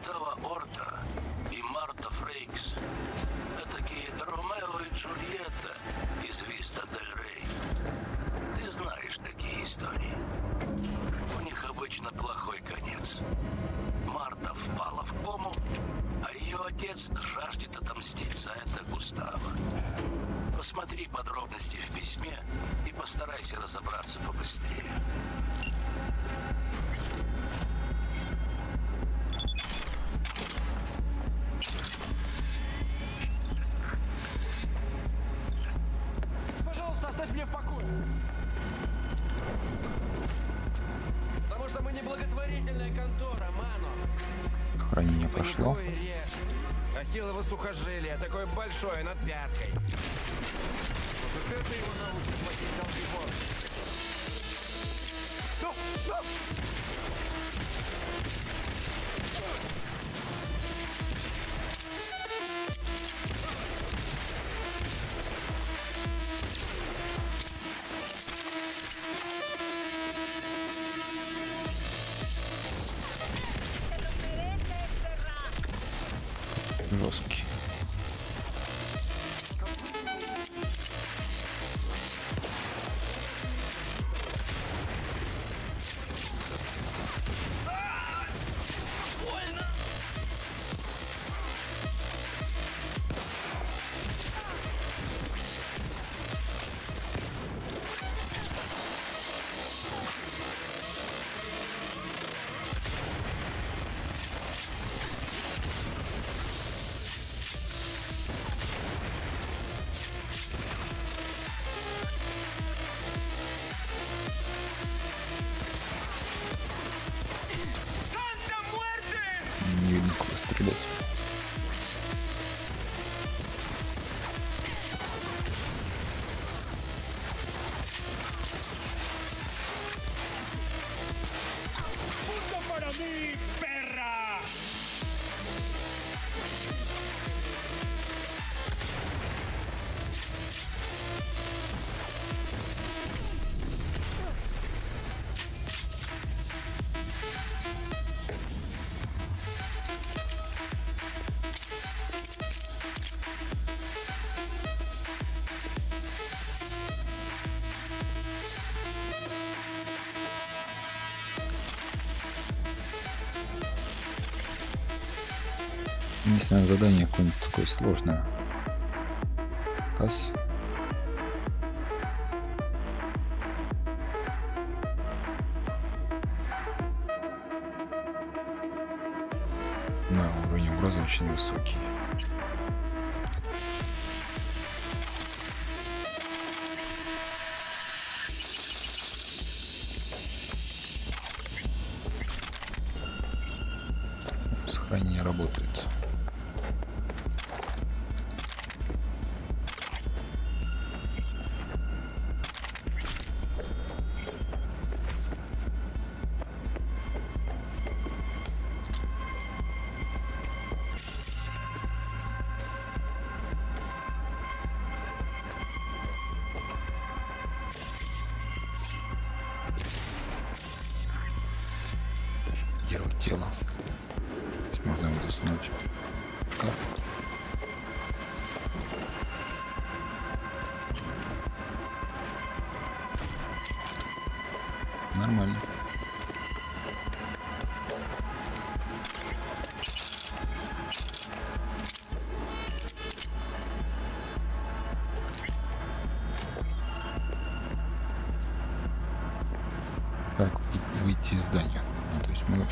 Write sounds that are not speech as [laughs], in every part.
Густава Орта и Марта Фрейкс. Такие Ромео и Джульетта из Виста Дель Рей. Ты знаешь такие истории. У них обычно плохой конец. Марта впала в кому, а ее отец жаждет отомстить за это Густава. Посмотри подробности в письме и постарайся разобраться побыстрее. Режь. Ахиллово сухожилие, такое большое, над пяткой. Может, это его научит платить долги Бога? Жесткий. Если надо задание какое-нибудь такое сложное. Касс. Да, уровень угрозы очень высокий. Тело. Здесь можно его засунуть в шкаф. Нормально.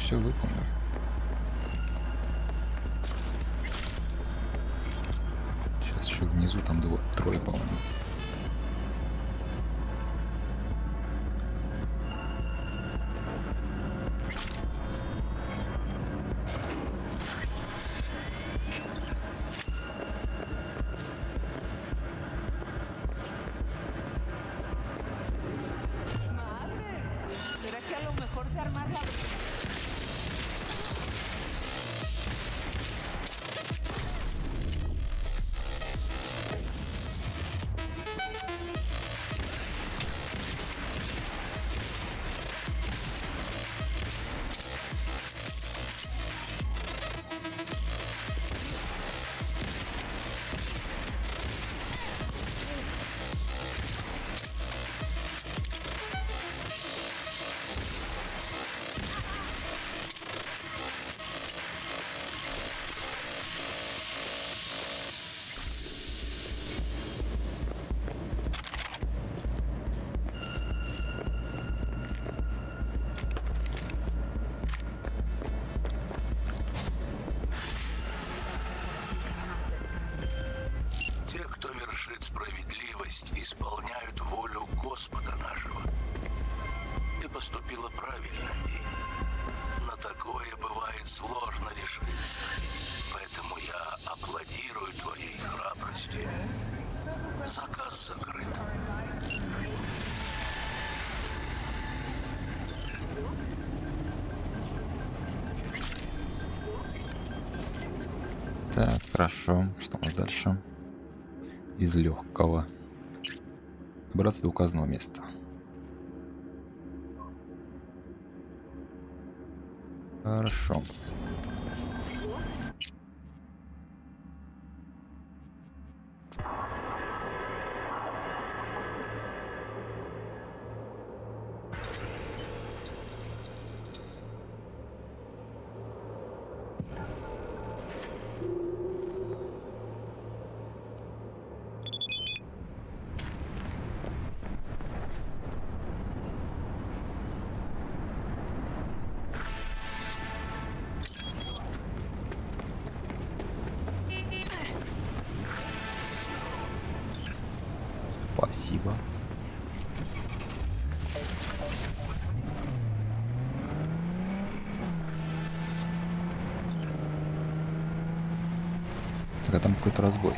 Все выполнили. Исполняют волю Господа нашего. Ты поступила правильно, и на такое бывает сложно решиться. Поэтому я аплодирую твоей храбрости. Заказ закрыт. Так, хорошо. Что у нас дальше? Из легкого. Добраться до указанного места. Хорошо. Так, там какой-то разбой.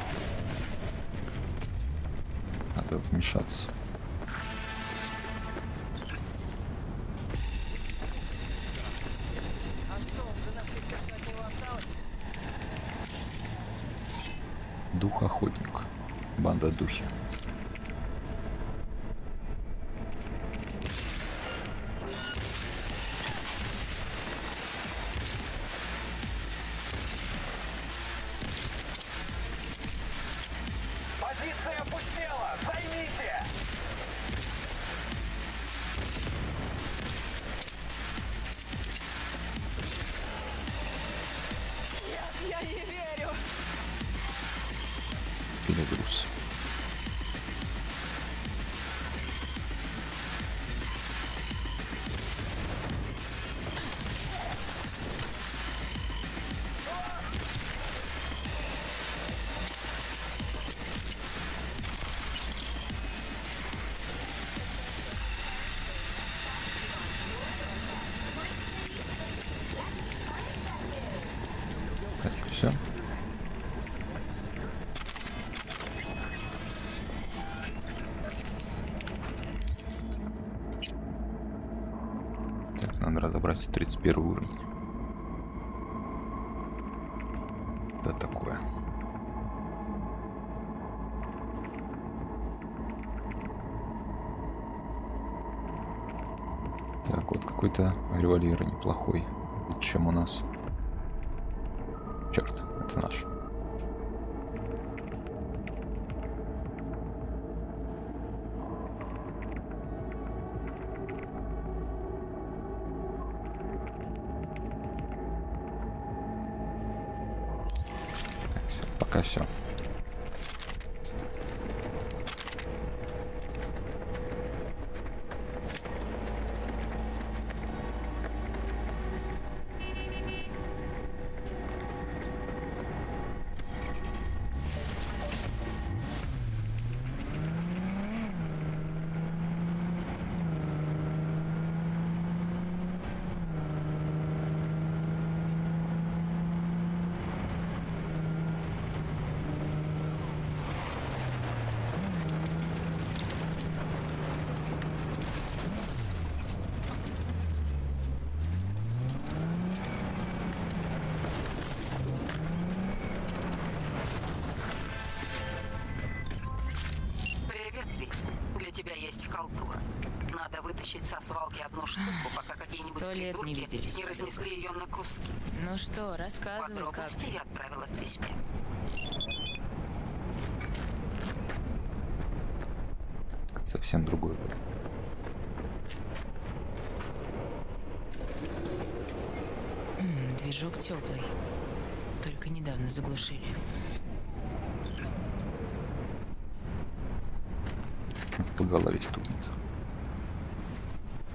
Надо вмешаться. Дух охотник. Банда духи. Надо разобрать 31 уровень. Да такое. Так, вот какой-то револьвер неплохой. Чем у нас? Черт, это наш. Пока все. Вытащить со свалки одну штуку, пока какие-нибудь лет не придурки виделись. не разнесли ее на куски. Ну что, рассказывай, как Подробности ты. я отправила в письме. Совсем другой был. М, Движок теплый. Только недавно заглушили. По голове стукнется.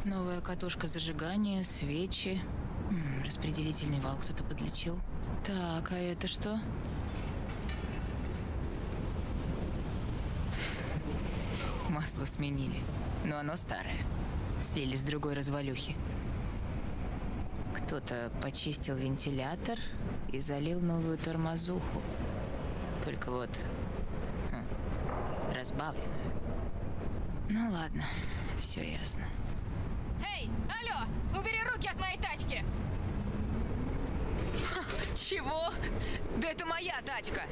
Новая катушка зажигания, свечи. М, Распределительный вал кто-то подлечил. Так, а это что? [laughs] Масло сменили, но оно старое. Слили с другой развалюхи. Кто-то почистил вентилятор и залил новую тормозуху. Только вот... хм, разбавленную. Ну ладно, все ясно. Эй, алло, убери руки от моей тачки! Чего? Да это моя тачка!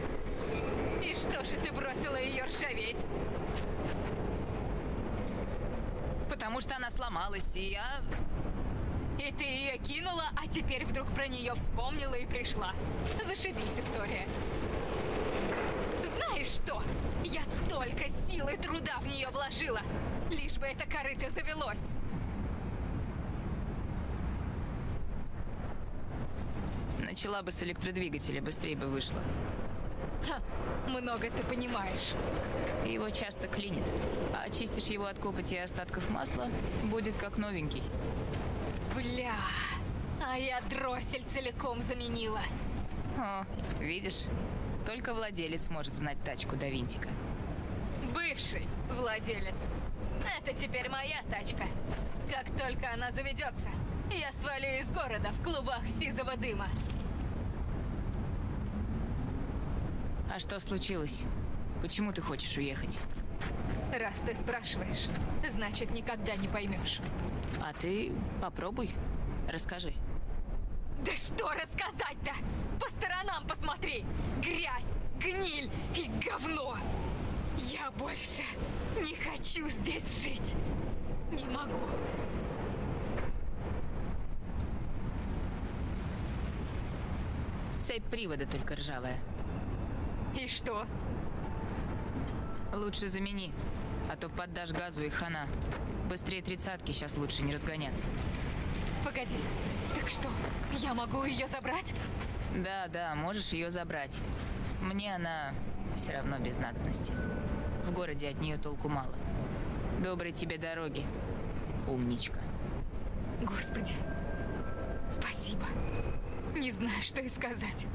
И что же ты бросила ее ржаветь? Потому что она сломалась, и я... И ты ее кинула, а теперь вдруг про нее вспомнила и пришла. Зашибись, история. Знаешь что? Я столько сил и труда в нее вложила. Лишь бы это корыто завелось. Начала бы с электродвигателя, быстрее бы вышла. Ха, много ты понимаешь. Его часто клинит. А очистишь его от копоти и остатков масла, будет как новенький. Бля, а я дроссель целиком заменила. О, видишь? Только владелец может знать тачку до винтика. Бывший владелец. Это теперь моя тачка. Как только она заведется, я свалю из города в клубах сизого дыма. А что случилось? Почему ты хочешь уехать? Раз ты спрашиваешь, значит никогда не поймешь. А ты попробуй. Расскажи. Да что рассказать-то? По сторонам посмотри! Грязь, гниль и говно! Я больше не хочу здесь жить! Не могу! Цепь привода только ржавая. И что? Лучше замени, а то поддашь газу и хана. Быстрее тридцатки, сейчас лучше не разгоняться. Погоди, так что, я могу ее забрать? Да, да, можешь ее забрать. Мне она все равно без надобности. В городе от нее толку мало. Доброй тебе дороги, умничка. Господи, спасибо. Не знаю, что и сказать.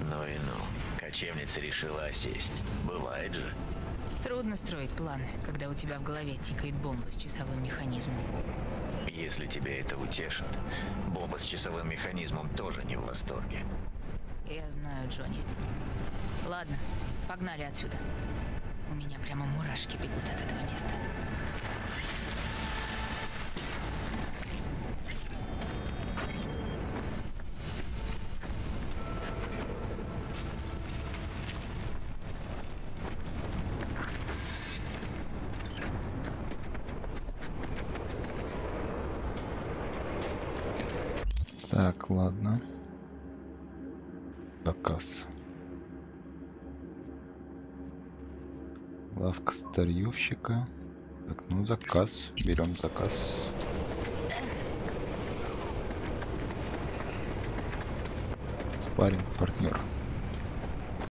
Ну и ну, кочевница решила осесть. Бывает же. Трудно строить планы, когда у тебя в голове тикает бомба с часовым механизмом. Если тебя это утешит, бомба с часовым механизмом тоже не в восторге. Я знаю, Джонни. Ладно, погнали отсюда. У меня прямо мурашки бегут от этого места. Так, ладно. Заказ. Лавка старьевщика. Так, ну заказ. Берем заказ. Спаринг партнер.